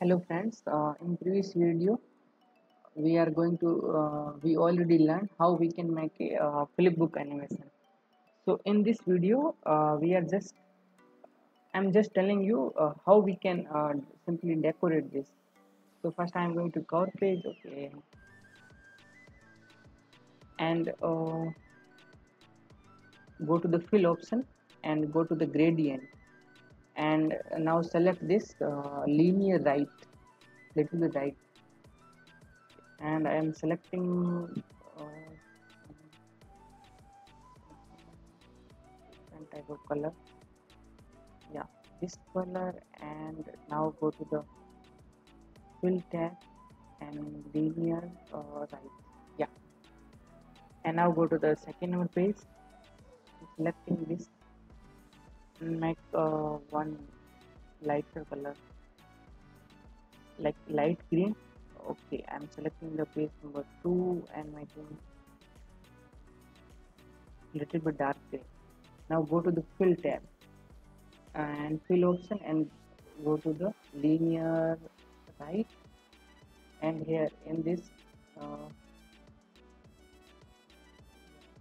hello friends. Uh, in previous video we are going to uh, we already learned how we can make a uh, flipbook animation. So in this video uh, we are just i'm just telling you uh, how we can uh, simply decorate this. So first i'm going to cover page okay? And go to the fill option and go to the gradient and now select this uh, linear right little bit right. And I am selecting uh, different type of color. Yeah this color and now go to the fill tab and linear uh, right. Yeah. And now go to the second number page selecting this make uh, one lighter color. Like light green. Okay i'm selecting the page number two and making little bit dark gray. Now go to the fill tab and fill option and go to the linear right. And here in this uh,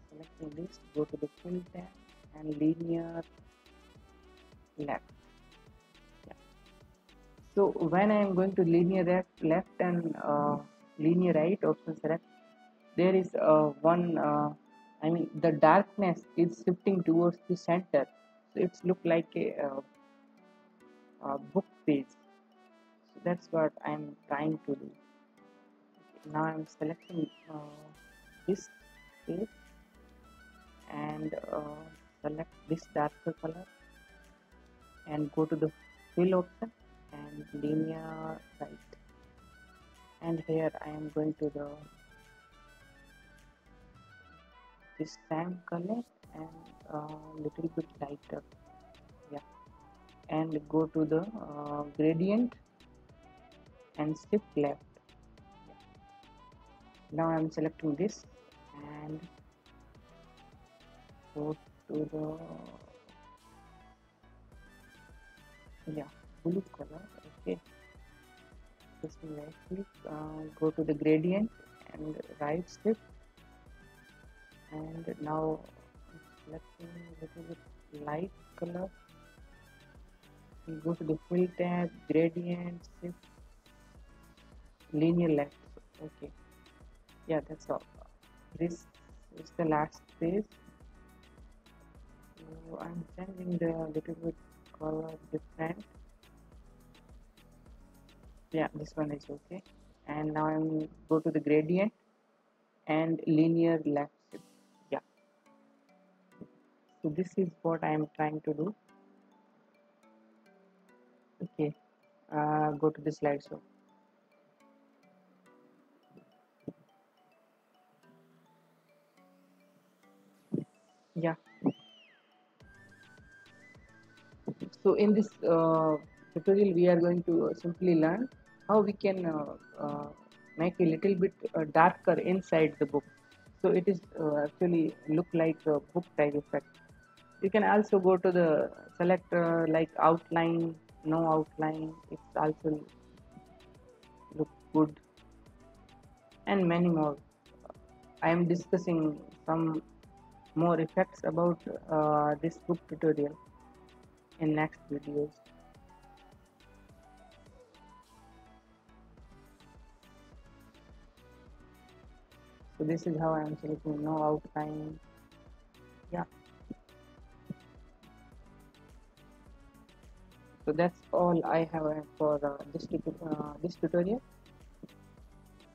selecting this go to the fill tab and linear left. So when I am going to linear left, left and uh, linear right option select there is uh, one uh, I mean the darkness is shifting towards the center. So it's look like a, uh, a book page. So that's what I'm trying to do. Now I'm selecting uh, this page and uh, select this darker color and go to the fill option and linear right and here I am going to the this same color and uh, little bit lighter. Yeah. And go to the uh, gradient and shift left. Now I'm selecting this and go to the yeah. Blue color okay just click uh, go to the gradient and right shift and now selecting a little bit light color. You go to the fill tab gradient shift linear left okay. Yeah that's all. This is the last page. So i'm changing the little bit color different. Yeah this one is okay. And now i'm go to the gradient and linear left shift. Yeah. So this is what i am trying to do. Okay. Uh, go to the slideshow. Yeah so in this uh, tutorial we are going to simply learn how we can uh, uh, make a little bit uh, darker inside the book. So it is uh, actually look like a book type effect. You can also go to the select uh, like outline no outline. It's also look good. And many more. I am discussing some more effects about this book tutorial in next videos. So this is how I am selecting no outline yeah. So that's all I have for uh, this, uh, this tutorial.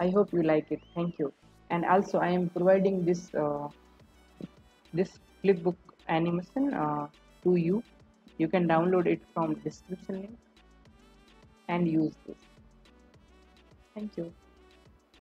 I hope you like it. Thank you. And also I am providing this uh, this flipbook animation uh, to you you can download it from description link and use this. Thank you